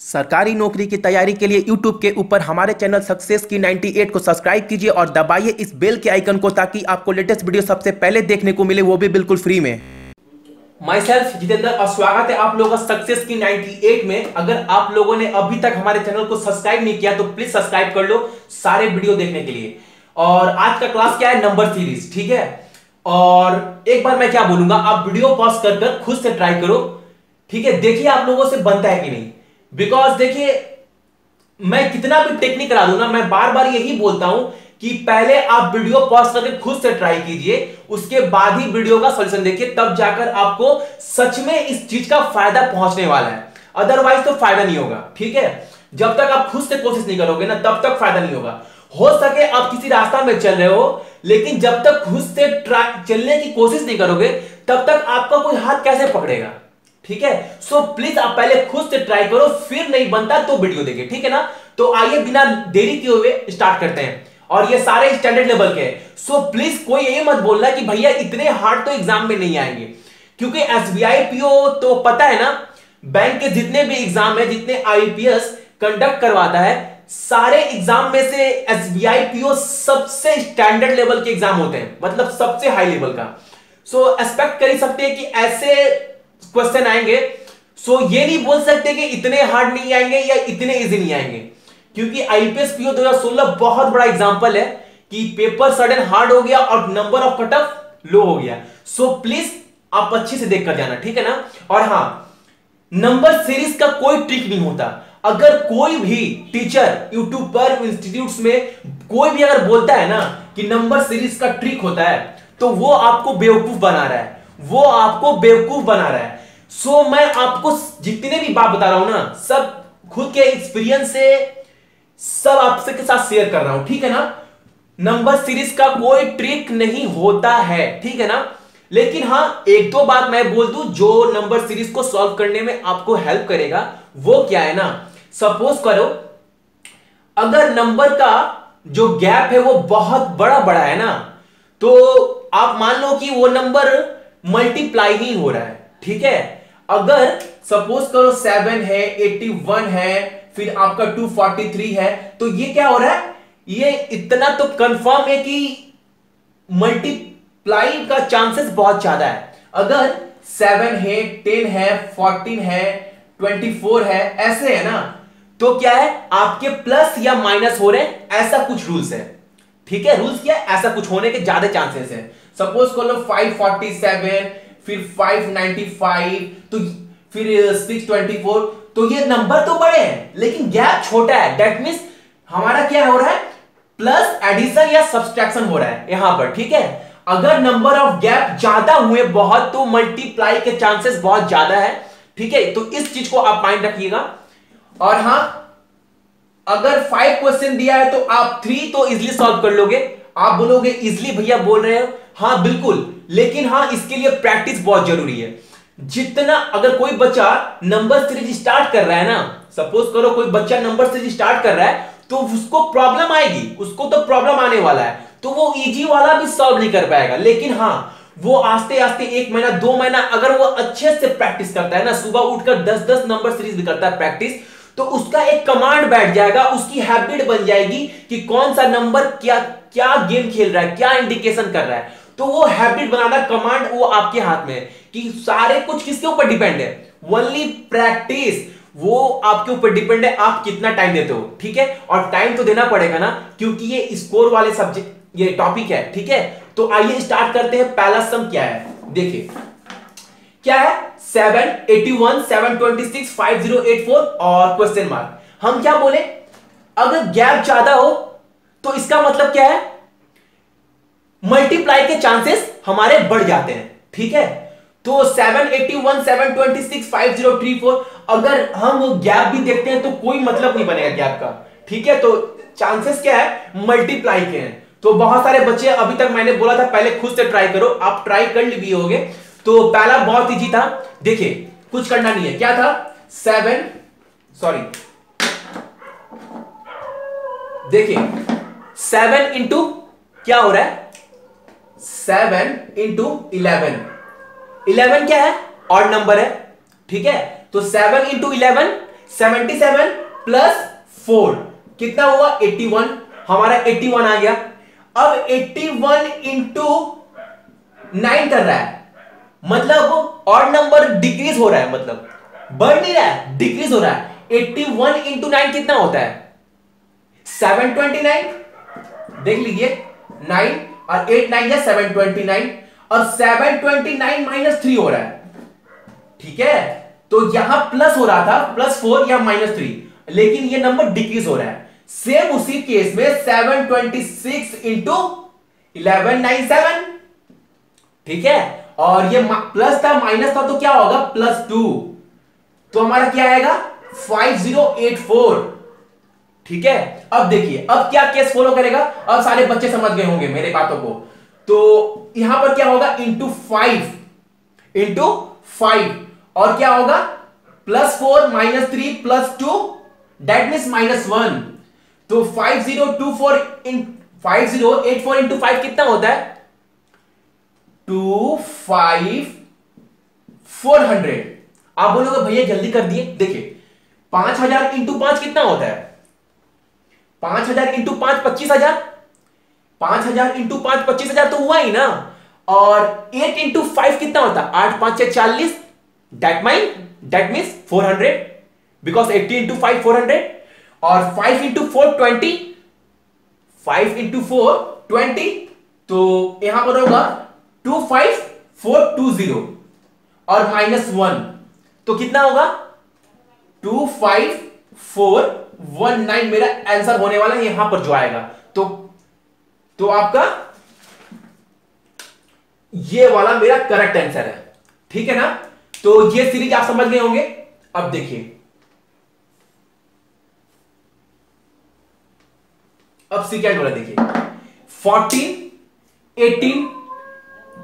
सरकारी नौकरी की तैयारी के लिए YouTube के ऊपर हमारे चैनल सक्सेस की 98 को सब्सक्राइब कीजिए और दबाइए इस बेल के आइकन को ताकि आपको लेटेस्ट वीडियो सबसे पहले देखने को मिले वो भी बिल्कुल फ्री में। माई सेल्फ जितेंद्र, और स्वागत है आप लोगों का सक्सेस की 98 में। अगर आप लोगों ने अभी तक हमारे चैनल को सब्सक्राइब नहीं किया तो प्लीज़ सब्सक्राइब कर लो सारे वीडियो देखने के लिए। और आज का क्लास क्या है? नंबर सीरीज़ ठीक है? और एक बार मैं क्या बोलूँगा, आप वीडियो पॉज कर कर खुद से ट्राई करो, ठीक है? देखिए आप लोगों से बनता है कि नहीं। बिकॉज़ देखिए, मैं कितना भी टेक्निक करा दूँ ना, मैं बार बार यही बोलता हूँ कि पहले आप वीडियो पॉज करके खुद से ट्राई कीजिए, उसके बाद ही वीडियो का सोल्यूशन देखिए, तब जाकर आपको सच में इस चीज़ का फ़ायदा पहुँचने वाला है। अदरवाइज़ तो फ़ायदा नहीं होगा, ठीक है? जब तक आप खुद से कोशिश नहीं करोगे ना, तब तक फ़ायदा नहीं होगा। हो सके आप किसी रास्ता में चल रहे हो, लेकिन जब तक खुद से ट्राई चलने की कोशिश नहीं करोगे, तब तक आपका कोई हाथ कैसे पकड़ेगा? ठीक है? सो प्लीज़ आप पहले खुद से ट्राई करो फिर नहीं बनता तो वीडियो देखिए ठीक है ना? तो आइए बिना देरी किए हुए स्टार्ट करते हैं। और ये सारे स्टैंडर्ड लेवल के हैं। सो प्लीज़ कोई ये मत बोलना कि भैया इतने हार्ड तो एग्ज़ाम में नहीं आएँगे। क्योंकि एसबीआई पीओ तो पता है ना बैंक के जितने भी एग्ज़ाम है जितने आईपीएस कंडक्ट करवाता है सारे एग्ज़ाम में से एसबीआई पीओ सबसे स्टैंडर्ड लेवल के एग्ज़ाम होते हैं। मतलब सबसे हाई लेवल का। सो so, एक्सपेक्ट कर सकते हैं कि ऐसे क्वेश्चन आएँगे। सो ये नहीं बोल सकते कि इतने हार्ड नहीं आएँगे या इतने इजी नहीं आएँगे। क्योंकि आईपीएस पीओ 2016 बहुत बड़ा एग्जांपल है कि पेपर सडन हार्ड हो गया और number of cut off low हो गया। सो so, प्लीज़ आप अच्छे से देख कर जाना ठीक है ना? और हाँ नंबर सीरीज़ का कोई ट्रिक नहीं होता। अगर कोई भी टीचर यूट्यूब पर इंस्टीट्यूट में कोई भी अगर बोलता है ना कि नंबर सीरीज़ का ट्रिक होता है तो वो आपको बेवकूफ़ बना रहा है। वो आपको बेवकूफ़ बना रहा है। सो so, मैं आपको जितने भी बात बता रहा हूँ ना सब खुद के एक्सपीरियंस से सब आपसे के साथ शेयर कर रहा हूँ ठीक है ना? नंबर सीरीज़ का कोई ट्रिक नहीं होता है ठीक है ना? लेकिन हाँ एक दो बात मैं बोल दू जो नंबर सीरीज़ को सॉल्व करने में आपको हेल्प करेगा वो क्या है ना? सपोज़ करो अगर नंबर का जो गैप है वो बहुत बड़ा बड़ा है ना तो आप मान लो कि वो नंबर मल्टीप्लाई ही हो रहा है, ठीक है? अगर सपोज़ करो सेवन है एट्टी वन है, फिर आपका टू फोर्टी थ्री है तो ये क्या हो रहा है? ये इतना तो कंफर्म है कि मल्टीप्लाई का चांसेस बहुत ज़्यादा है। अगर सेवन है टेन है फोर्टीन है ट्वेंटी फोर है, ऐसे है ना तो क्या है? आपके प्लस या माइनस हो रहे हैं, ऐसा कुछ रूल्स है। ठीक है? रूल्स क्या है? ऐसा कुछ होने के ज़्यादा चांसेस है। सपोज़ कर लो 547 फिर 595 तो फिर 624 तो ये नंबर तो बड़े हैं, लेकिन गैप छोटा है। दैट मीन्स हमारा क्या हो रहा है? प्लस एडिशन या सब्सट्रैक्शन हो रहा है यहाँ पर, ठीक है? अगर नंबर ऑफ़ गैप ज़्यादा हुए बहुत तो मल्टीप्लाई के चांसेस बहुत ज़्यादा है, ठीक है? तो इस चीज़ को आप माइंड रखिएगा। और हाँ, अगर फाइव क्वेश्चन दिया है तो आप थ्री तो इजिली सॉल्व कर लोगे। आप बोलोगे, इजिली भैया बोल रहे हो। हाँ बिल्कुल। लेकिन हाँ इसके लिए प्रैक्टिस बहुत ज़रूरी है। जितना अगर कोई बच्चा नंबर सीरीज़ स्टार्ट कर रहा है ना सपोज़ करो कोई बच्चा नंबर सीरीज़ स्टार्ट कर रहा है तो उसको प्रॉब्लम आएगी। उसको तो प्रॉब्लम आने वाला है। तो वो इजी वाला भी सॉल्व नहीं कर पाएगा। लेकिन हाँ वो आस्ते आस्ते एक महीना, दो महीना अगर वो अच्छे से प्रैक्टिस करता है ना, सुबह उठकर दस दस नंबर सीरीज़ भी करता है प्रैक्टिस तो उसका एक कमांड बैठ जाएगा, उसकी हैबिट बन जाएगी कि कौन सा नंबर क्या क्या गेम खेल रहा है, क्या इंडिकेशन कर रहा है। तो वो हैबिट बनाना कमांड वो आपके हाथ में है कि सारे कुछ किसके ऊपर डिपेंड है? ओनली प्रैक्टिस वो आपके ऊपर डिपेंड है, आप कितना टाइम देते हो, ठीक है? और टाइम तो देना पड़ेगा ना, क्योंकि ये स्कोर वाले सब्जेक्ट ये टॉपिक है, ठीक है? तो आइए स्टार्ट करते हैं, पहला सम क्या है? देखिए, क्या है? Seven eighty one seven twenty six five zero eight four और क्वेश्चन मार्क हम क्या बोले? अगर गैप ज़्यादा हो तो इसका मतलब क्या है? मल्टीप्लाई के चांसेस हमारे बढ़ जाते हैं, ठीक है? तो 781 726 5034 अगर हम गैप भी देखते हैं तो कोई मतलब नहीं बनेगा गैप का, ठीक है? तो चांसेस क्या है? मल्टीप्लाई के हैं। तो बहुत सारे बच्चे अभी तक मैंने बोला था, पहले खुद से ट्राई करो, आप ट्राई कर लिए होगे। तो पहला बहुत इजी था, देखिए, कुछ करना नहीं है। क्या था? सेवन सॉरी देखिए सेवन इंटू क्या हो रहा है? Seven into eleven. इलेवन क्या है? ऑड नंबर है। ठीक है? तो seven into eleven 77 plus four कितना हुआ? 81 हमारा 81 आ गया। अब 81 इंटू नाइन कर रहा है। मतलब और नंबर डिक्रीज हो रहा है मतलब। बढ़ नहीं रहा है डिक्रीज हो रहा है। 81 वन इंटू नाइन कितना होता है? 729 देख लीजिए 9 और 8 नाइन है 729 और 729 माइनस थ्री हो रहा है। ठीक है? तो यहाँ प्लस हो रहा था प्लस फोर या माइनस थ्री लेकिन ये नंबर डिक्रीज हो रहा है। सेम उसी केस में seven twenty six into eleven nine seven ठीक है? और ये प्लस था माइनस था तो क्या होगा? प्लस टू तो हमारा क्या आएगा? 5084 ठीक है? अब देखिए, अब क्या केस फॉलो करेगा? अब सारे बच्चे समझ गए होंगे मेरे बातों को। तो यहाँ पर क्या होगा? इंटू फाइव इंटू फाइव और क्या होगा? Plus four minus three plus two that mean minus one तो five zero two four in five zero eight four into five कितना होता है? टू फाइव फोर हंड्रेड आप बोलोगे, भैया, जल्दी कर दिए। देखिए, पाँच हज़ार इंटू पाँच कितना होता है? पाँच हज़ार इंटू पाँच पच्चीस हज़ार। पाँच हज़ार इंटू पाँच पच्चीस हज़ार तो हुआ ही ना। और एट इंटू फाइव कितना होता? आठ, पाँच चालीस। That mine that mean four hundred because eighty into five four hundred और five into four twenty five into four twenty तो यहाँ पर होगा two five four two zero और माइनस वन तो कितना होगा? Two five four one nine मेरा आंसर होने वाला है, यहाँ पर जो आएगा। तो तो आपका ये वाला मेरा करेक्ट आंसर है। ठीक है ना? तो ये सीरीज़ आप समझ गए होंगे। अब देखिए। अब सेकेंड वाला देखिए। 14 18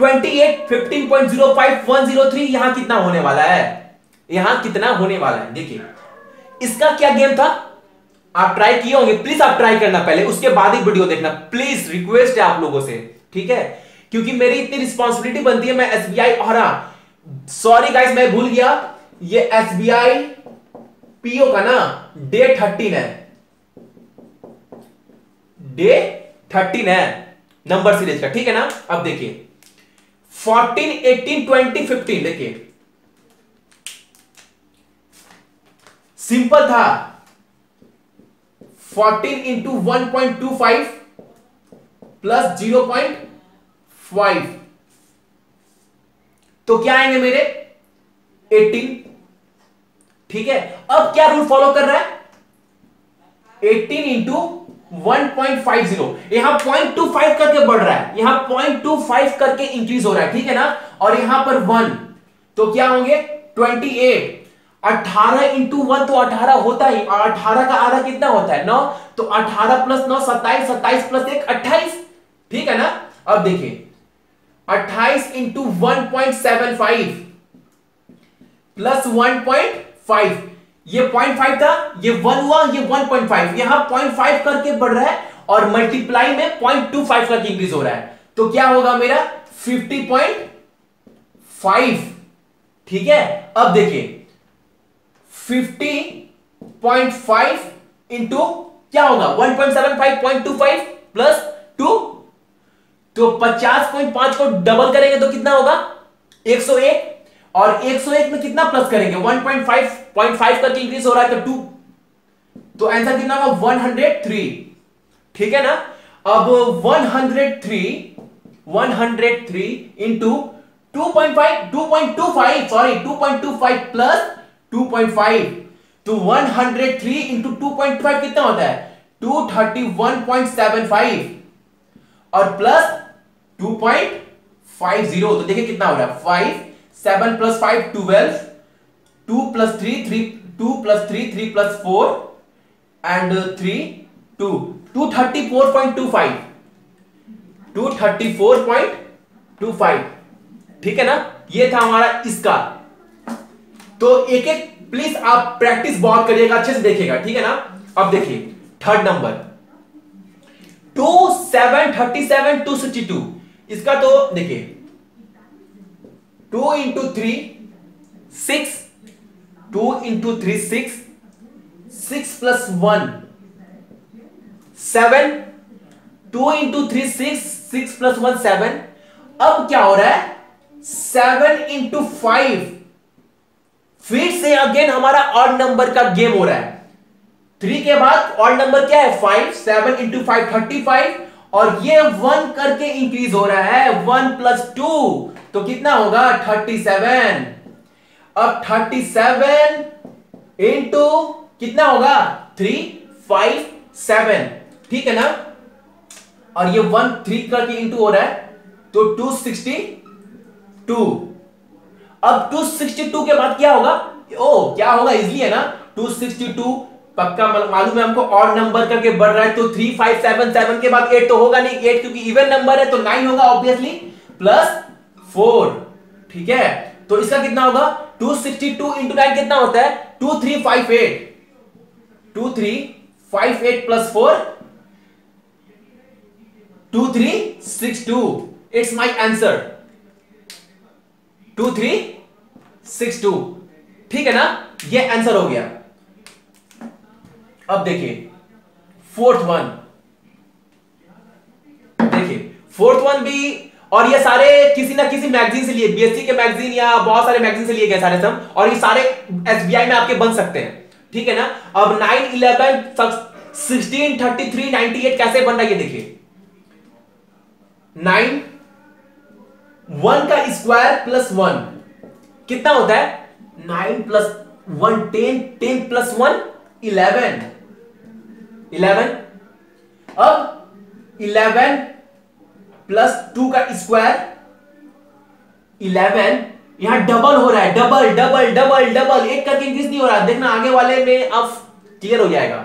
28 15.05 103 यहाँ कितना होने वाला है? यहाँ कितना होने वाला है? देखिए। इसका क्या गेम था? आप ट्राई किए होंगे प्लीज़ आप ट्राई करना पहले, उसके बाद ही वीडियो देखना। प्लीज़ रिक्वेस्ट है आप लोगों से, ठीक है? क्योंकि मेरी इतनी रिस्पॉन्सिबिलिटी बनती है, मैं एसबीआई और सॉरी गाइस मैं भूल गया, ये एसबीआई पीओ का ना डे थर्टीन है। डे थर्टीन है नंबर सीरीज़ का, ठीक है ना? अब देखिए फोर्टीन एटीन ट्वेंटी फिफ्टीन देखिए। सिंपल था। Fourteen into one point two five plus zero point five तो क्या आएँगे मेरे? एटीन ठीक है? अब क्या रूल फॉलो कर रहा है? एटीन इंटू 1.50 यहाँ 0.25 करके बढ़ रहा है। यहाँ 0.25 करके इंक्रीज हो रहा है। ठीक है ना? और यहाँ पर वन तो क्या होंगे? 28 18 इंटू वन तो 18 होता ही, और 18 का आधा कितना होता है? 9 तो 18 प्लस 9 27 27 प्लस 1 28 ठीक है ना? अब देखिए 28 into one point seven five plus 1.5 ये पॉइंट फाइव था, ये वन हुआ, ये वन पॉइंट फाइव यहाँ पॉइंट फाइव करके बढ़ रहा है, और मल्टीप्लाई में पॉइंट टू फाइव करके इंक्रीज हो रहा है। तो क्या होगा मेरा? फिफ्टी पॉइंट फाइव ठीक है? अब देखिए फिफ्टी पॉइंट फाइव इंटू क्या होगा? One point seven five point two five plus two तो पचास पॉइंट पाँच को डबल करेंगे तो कितना होगा? एक सौ एक। और 101 में कितना प्लस करेंगे? 1.5.5 करके इंक्रीज हो रहा है तो टू तो आंसर कितना होगा? 103 ठीक है ना? अब 103 103 इंटू 2.5 2.25 सॉरी 2.25 प्लस 2.5 तो 103 इंटू 2.5 कितना होता है? 231.75 और प्लस 2.50 तो देखिए कितना हो रहा है। 5 seven plus five twelve two plus three three two plus three three plus four and three two two thirty four point two five two thirty four point two five ठीक है ना? ये था हमारा इसका। तो एक एक प्लीज़ आप प्रैक्टिस बहुत करिएगा, अच्छे से देखिएगा, ठीक है ना? अब देखिए third number two seven thirty seven two sixty two इसका तो देखिए two into three six two into three six six plus one seven two into three six six plus one seven अब क्या हो रहा है? सेवन इंटू फाइव फिर से अगेन हमारा ऑड नंबर का गेम हो रहा है। थ्री के बाद ऑड नंबर क्या है? Five seven into five thirty five और ये वन करके इंक्रीज हो रहा है। वन प्लस टू तो कितना होगा? थर्टी सेवन अब थर्टी सेवन इंटू कितना होगा? थ्री फाइव सेवन ठीक है ना? और ये वन थ्री करके इंटू हो रहा है तो टू सिक्सटी टू अब टू सिक्सटी टू के बाद क्या होगा? ओ, क्या होगा इजली है ना? टू सिक्सटी टू पक्का मालूम है हमको? और नंबर करके बढ़ रहा है तो थ्री फाइव सेवन सेवन के बाद एट तो होगा नहीं। एट क्योंकि इवन नंबर है तो नाइन होगा ऑब्वियसली प्लस फोर ठीक है? तो इसका कितना होगा? Two sixty two into nine कितना होता है? Two three five eight two three five eight plus four two three six two it's my answer two three, six two. ठीक है ना? ये आंसर हो गया। अब देखिए फोर्थ वन देखिए फोर्थ वन भी, और ये सारे किसी ना किसी मैगजीन से लिए बीएससी के मैगजीन या बहुत सारे मैगजीन से लिए गए सारे सम और ये सारे एसबीआई में आपके बन सकते हैं। ठीक है ना? अब nine eleven sixteen thirty three ninety eight कैसे बन रहा है ये देखिए। नाइन वन का स्क्वायर प्लस वन। कितना होता है? Nine plus one, ten ten plus one, eleven. Eleven? अब इलेवन प्लस टू का स्क्वायर, इलेवन, यहाँ डबल हो रहा है, डबल डबल डबल डबल। एक करके इंक्रीज नहीं हो रहा? देखना आगे वाले में अब क्लियर हो जाएगा।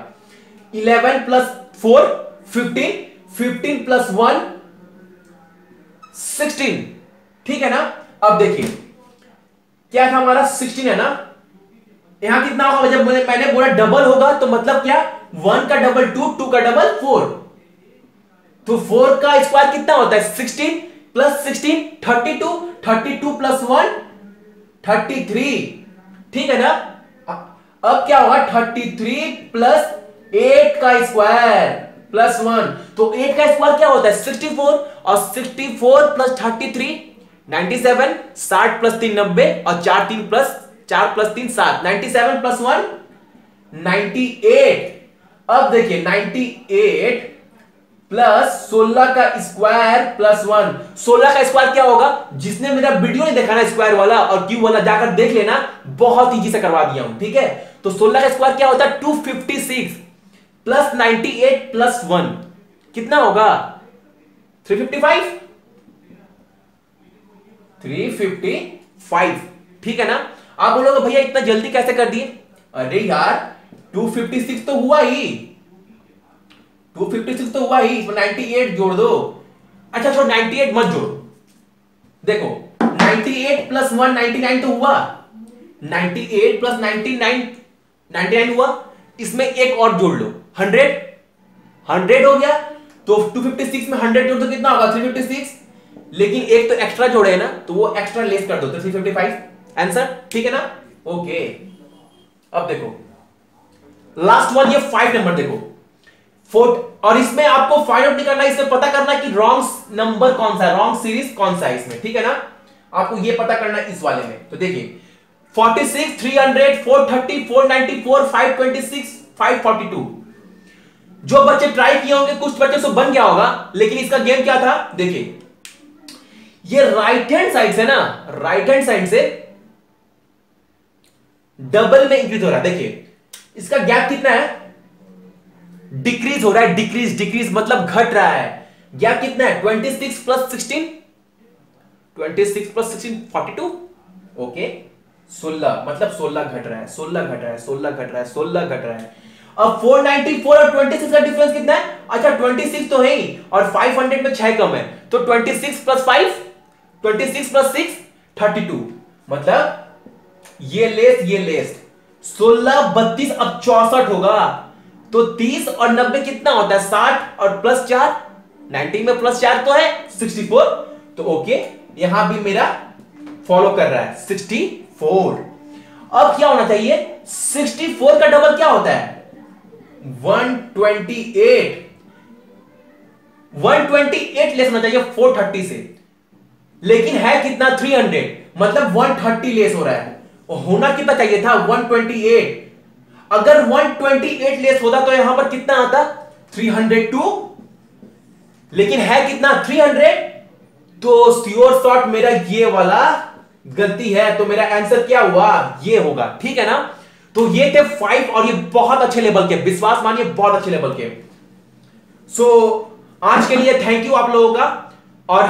Eleven plus four, fifteen fifteen plus one, sixteen. ठीक है ना? अब देखिए। क्या था हमारा? सिक्सटीन है ना? यहाँ कितना होगा? जब मैंने बोला डबल होगा तो मतलब क्या? वन का डबल टू टू का डबल फोर तो फोर का स्क्वायर कितना होता है? Sixteen plus sixteen thirty two thirty two plus one thirty three ठीक है ना? अब क्या होगा? थर्टी थ्री प्लस एट का स्क्वायर प्लस वन तो एट का स्क्वायर क्या होता है? सिक्सटी फोर और sixty four plus thirty three ninety seven, साठ प्लस तीन नब्बे और चार तीन प्लस, चार प्लस तीन सात। Ninety seven plus one ninety अब देखिए नाइनटी एट प्लस सोलह का स्क्वायर प्लस वन। सोलह का स्क्वायर क्या होगा? जिसने मेरा वीडियो नहीं देखा ना स्क्वायर वाला और क्यू वाला, जाकर देख लेना, बहुत ईजी से करवा दिया हूँ, ठीक है? तो सोलह का स्क्वायर क्या होता है? Two fifty six plus ninety eight plus one. कितना होगा? Three fifty five three fifty five ठीक है ना? आप बोलोगे, भैया, इतना जल्दी कैसे कर दिए? अरे यार 256 तो हुआ ही। 256 तो हुआ ही। इसमें 98 जोड़ दो। अच्छा छोड़ 98 मत जोड़। देखो 98 प्लस वन 99 तो हुआ। 98 प्लस 99 99 हुआ। इसमें एक और जोड़ लो। 100 100 हो गया। तो 256 में 100 जोड़ दो, कितना होगा? 356 लेकिन एक तो एक्स्ट्रा जोड़े है ना तो वो एक्स्ट्रा लेस कर दो तो 355 आंसर ठीक है ना? ओके अब देखो। लास्ट वन ये फाइव नंबर देखो। फोर्थ और इसमें आपको फाइंड आउट नहीं करना, इसमें पता करना कि रॉन्ग नंबर कौन सा है रॉन्ग सीरीज़ कौन सा है इसमें, ठीक है ना? आपको ये पता करना इस वाले में। तो देखिए 46 300 430 494 526 542 जो बच्चे ट्राई किए होंगे, कुछ बच्चे से बन गया होगा, लेकिन इसका गेम क्या था? देखिए ये राइट हैंड साइड से ना राइट हैंड साइड से डबल में इंक्रीज हो रहा है। देखिए, इसका गैप कितना है? डिक्रीज हो रहा है डिक्रीज डिक्रीज मतलब घट रहा है। गैप कितना है? 26 plus sixteen twenty six plus sixteen forty two okay सोलह मतलब सोलह घट रहा है, सोलह घट रहा है, सोलह घट रहा है, सोलह घट रहा है। अब 494 और 26 का डिफरेंस कितना है? अच्छा 26 तो है ही, और 500 में छह कम है तो 26 प्लस 5 26 प्लस 6 32 मतलब ये लेस ये लेस सोलह, बत्तीस, अब चौसठ होगा। तो तीस और नब्बे कितना होता है? साठ और प्लस चार? नाइनटीन में प्लस चार तो है सिक्सटी फोर तो ओके यहाँ भी मेरा फॉलो कर रहा है सिक्सटी फोर अब क्या होना चाहिए? सिक्सटी फोर का डबल क्या होता है? 128 128 लेस होना चाहिए 430 से। लेकिन है कितना? 300 मतलब 130 लेस हो रहा है। होना कितना चाहिए था? 128 अगर 128 लेस होता तो यहाँ पर कितना आता? 302 लेकिन है कितना? 300 तो श्योर शॉट मेरा ये वाला गलती है तो मेरा आंसर क्या हुआ? ये होगा। ठीक है ना? तो ये थे फाइव और ये बहुत अच्छे लेवल के। विश्वास मानिए बहुत अच्छे लेवल के। सो so, आज के लिए थैंक यू आप लोगों का। और